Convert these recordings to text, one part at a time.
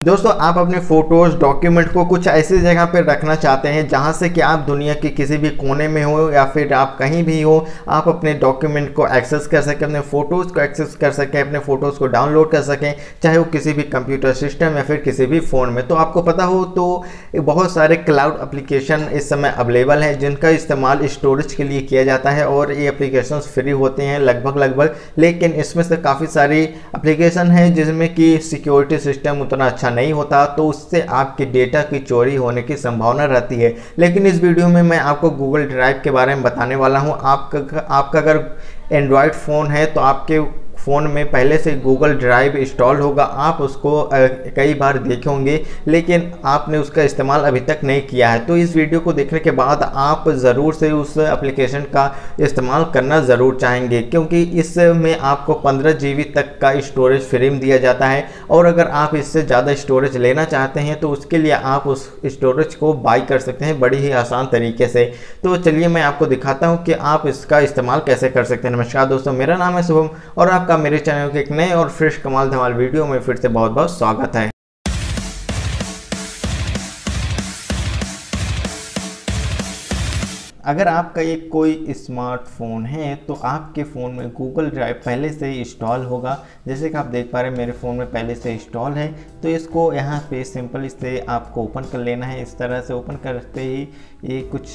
दोस्तों, आप अपने फ़ोटोज़ डॉक्यूमेंट को कुछ ऐसी जगह पर रखना चाहते हैं जहाँ से कि आप दुनिया के किसी भी कोने में हो या फिर आप कहीं भी हो, आप अपने डॉक्यूमेंट को एक्सेस कर सकें, अपने फ़ोटोज़ को एक्सेस कर सकें, अपने फ़ोटोज़ को डाउनलोड कर सकें, चाहे वो किसी भी कंप्यूटर सिस्टम या फिर किसी भी फ़ोन में। तो आपको पता हो तो बहुत सारे क्लाउड अप्लीकेशन इस समय अवेलेबल हैं, जिनका इस्तेमाल स्टोरेज के लिए किया जाता है और ये अप्लीकेशन फ्री होते हैं लगभग लगभग, लेकिन इसमें से काफ़ी सारी अप्लीकेशन है जिसमें कि सिक्योरिटी सिस्टम उतना अच्छा अच्छा नहीं होता तो उससे आपके डेटा की चोरी होने की संभावना रहती है। लेकिन इस वीडियो में मैं आपको गूगल ड्राइव के बारे में बताने वाला हूँ। आपका आपका अगर एंड्रॉयड फ़ोन है तो आपके फ़ोन में पहले से गूगल ड्राइव इंस्टॉल होगा। आप उसको कई बार देखे होंगे, लेकिन आपने उसका इस्तेमाल अभी तक नहीं किया है। तो इस वीडियो को देखने के बाद आप ज़रूर से उस एप्लीकेशन का इस्तेमाल करना ज़रूर चाहेंगे, क्योंकि इसमें आपको पंद्रह जी तक का स्टोरेज फ्री में दिया जाता है। और अगर आप इससे ज़्यादा स्टोरेज लेना चाहते हैं तो उसके लिए आप उस स्टोरेज को बाई कर सकते हैं बड़ी ही आसान तरीके से। तो चलिए मैं आपको दिखाता हूँ कि आप इसका इस्तेमाल कैसे कर सकते हैं। नमस्कार दोस्तों, मेरा नाम है शुभम और आप आपका मेरे चैनल के एक नए और फ्रेश कमाल धमाल वीडियो में फिर से बहुत बहुत स्वागत है। अगर आपका एक कोई स्मार्टफ़ोन है तो आपके फ़ोन में गूगल ड्राइव पहले से इंस्टॉल होगा। जैसे कि आप देख पा रहे हैं, मेरे फ़ोन में पहले से इंस्टॉल है। तो इसको यहाँ पे सिंपल से आपको ओपन कर लेना है। इस तरह से ओपन करते ही ये कुछ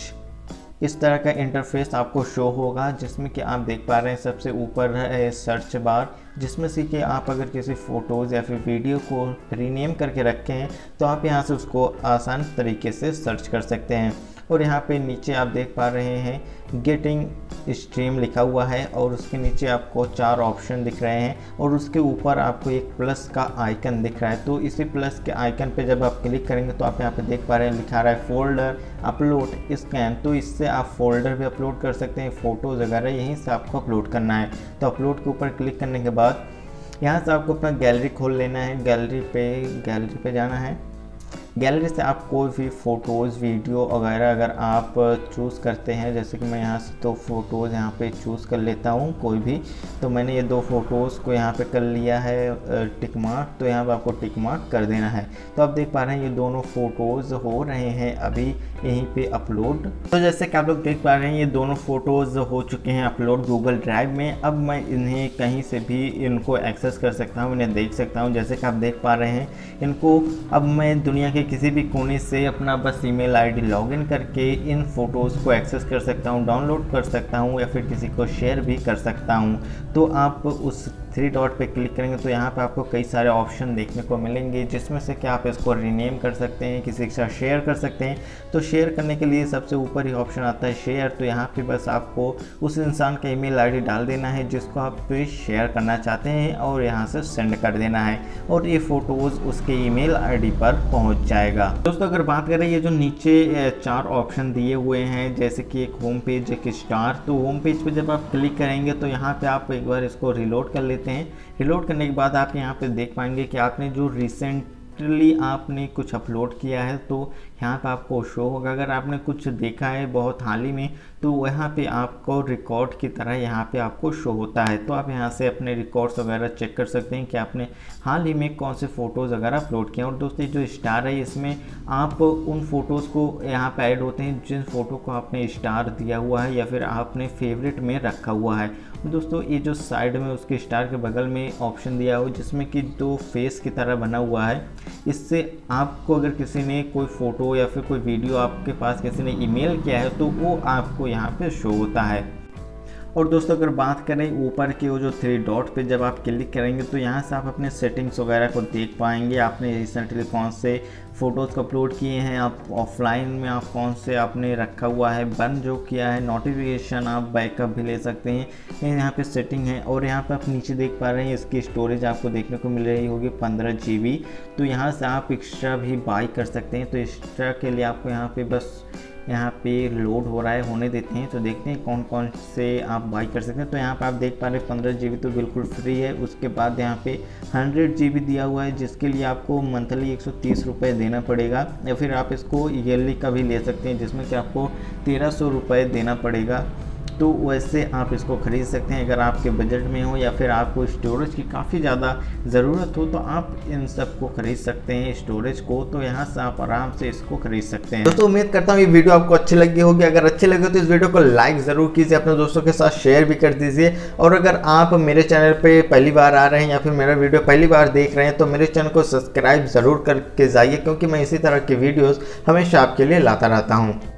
इस तरह का इंटरफेस आपको शो होगा, जिसमें कि आप देख पा रहे हैं सबसे ऊपर है सर्च बार जिसमें से कि आप अगर किसी फ़ोटोज़ या फिर वीडियो को रीनेम करके रखें तो आप यहाँ से उसको आसान तरीके से सर्च कर सकते हैं। और यहाँ पे नीचे आप देख पा रहे हैं गेटिंग स्ट्रीम लिखा हुआ है और उसके नीचे आपको चार ऑप्शन दिख रहे हैं और उसके ऊपर आपको एक प्लस का आइकन दिख रहा है। तो इसी प्लस के आइकन पे जब आप क्लिक करेंगे तो आप यहाँ पे देख पा रहे हैं, लिखा रहा है फोल्डर अपलोड स्कैन तो इससे आप फोल्डर भी अपलोड कर सकते हैं फ़ोटोज़ वगैरह यहीं से आपको अपलोड करना है। तो अपलोड के ऊपर क्लिक करने के बाद यहाँ से आपको अपना गैलरी खोल लेना है। गैलरी पे गैलरी पे जाना है। गैलरी से आप कोई भी फ़ोटोज़, वीडियो वगैरह अगर आप चूज़ करते हैं, जैसे कि मैं यहाँ से दो फ़ोटोज़ यहाँ पे चूज़ कर लेता हूँ कोई भी तो मैंने ये दो फ़ोटोज़ को यहाँ पे कर लिया है टिक मार्क तो यहाँ पे आपको टिक मार्क कर देना है। तो आप देख पा रहे हैं ये दोनों फ़ोटोज़ हो रहे हैं अभी यहीं पे अपलोड। तो जैसे कि आप लोग देख पा रहे हैं ये दोनों फ़ोटोज़ हो चुके हैं अपलोड गूगल ड्राइव में। अब मैं इन्हें कहीं से भी इनको एक्सेस कर सकता हूँ, इन्हें देख सकता हूँ। जैसे कि आप देख पा रहे हैं इनको, अब मैं दुनिया के किसी भी कोने से अपना बस ईमेल आईडी लॉगिन करके इन फ़ोटोज़ को एक्सेस कर सकता हूँ, डाउनलोड कर सकता हूँ या फिर किसी को शेयर भी कर सकता हूँ। तो आप उस थ्री डॉट पे क्लिक करेंगे तो यहाँ पे आपको कई सारे ऑप्शन देखने को मिलेंगे, जिसमें से कि आप इसको रीनेम कर सकते हैं, किसी के साथ शेयर कर सकते हैं। तो शेयर करने के लिए सबसे ऊपर ही ऑप्शन आता है शेयर तो यहाँ पे बस आपको उस इंसान का ईमेल आईडी डाल देना है, जिसको आप पे शेयर करना चाहते हैं और यहाँ से सेंड कर देना है और ये फ़ोटोज़ उसके ई आई पर पहुँच जाएगा। दोस्तों, अगर बात करें ये जो नीचे चार ऑप्शन दिए हुए हैं, जैसे कि एक होम पेज एक स्टार तो होम पेज पर जब आप क्लिक करेंगे तो यहाँ पर आप एक बार इसको रिलोड कर लेते हैं। रिलोड करने के बाद आप यहाँ पे देख पाएँगे कि आपने जो रिसेंटली आपने कुछ अपलोड किया है तो यहाँ पे आपको शो होगा। अगर आपने कुछ देखा है बहुत हाल ही में तो यहाँ पे आपको रिकॉर्ड की तरह यहाँ पे आपको शो होता है। तो आप यहाँ से अपने रिकॉर्ड्स वगैरह चेक कर सकते हैं कि आपने हाल ही में कौन से फ़ोटोज़ वगैरह अपलोड किए हैं। और दोस्तों जो स्टार है, इसमें आप उन फ़ोटोज़ को यहाँ पे ऐड होते हैं जिन फ़ोटो को आपने स्टार दिया हुआ है या फिर आपने फेवरेट में रखा हुआ है। दोस्तों, ये जो साइड में उसके स्टार के बगल में ऑप्शन दिया हो, जिसमें कि दो फेस की तरह बना हुआ है। इससे आपको अगर किसी ने कोई फ़ोटो या फिर कोई वीडियो आपके पास किसी ने ईमेल किया है तो वो आपको यहाँ पे शो होता है। और दोस्तों, अगर बात करें ऊपर के वो जो थ्री डॉट पे जब आप क्लिक करेंगे तो यहाँ से आप अपने सेटिंग्स वगैरह को देख पाएँगे। आपने रिसेंटली कौन से फ़ोटोज़ को अपलोड किए हैं, आप ऑफलाइन में आप कौन से आपने रखा हुआ है, बंद जो किया है नोटिफिकेशन आप बैकअप भी ले सकते हैं। यहाँ पे सेटिंग है और यहाँ पे आप नीचे देख पा रहे हैं, इसकी स्टोरेज आपको देखने को मिल रही होगी पंद्रह जी तो यहाँ से आप एक्स्ट्रा भी बाई कर सकते हैं। तो एक्स्ट्रा के लिए आपको यहाँ पर बस यहाँ पे लोड हो रहा है, होने देते हैं। तो देखते हैं कौन कौन से आप बाई कर सकते हैं। तो यहाँ पर आप देख पा रहे हैं पंद्रह जी तो बिल्कुल फ्री है। उसके बाद यहाँ पे हंड्रेड जी दिया हुआ है, जिसके लिए आपको मंथली एक सौ देना पड़ेगा। या फिर आप इसको ईयरली का भी ले सकते हैं, जिसमें कि आपको तेरह देना पड़ेगा। तो वैसे आप इसको ख़रीद सकते हैं। अगर आपके बजट में हो या फिर आपको स्टोरेज की काफ़ी ज़्यादा ज़रूरत हो तो आप इन सबको ख़रीद सकते हैं स्टोरेज को। तो यहाँ से आप आराम से इसको खरीद सकते हैं। दोस्तों, उम्मीद करता हूँ ये वीडियो आपको अच्छी लगी होगी। अगर अच्छी लगे तो इस वीडियो को लाइक ज़रूर कीजिए, अपने दोस्तों के साथ शेयर भी कर दीजिए। और अगर आप मेरे चैनल पर पहली बार आ रहे हैं या फिर मेरा वीडियो पहली बार देख रहे हैं तो मेरे चैनल को सब्सक्राइब ज़रूर करके जाइए, क्योंकि मैं इसी तरह की वीडियोज़ हमेशा आपके लिए लाता रहता हूँ।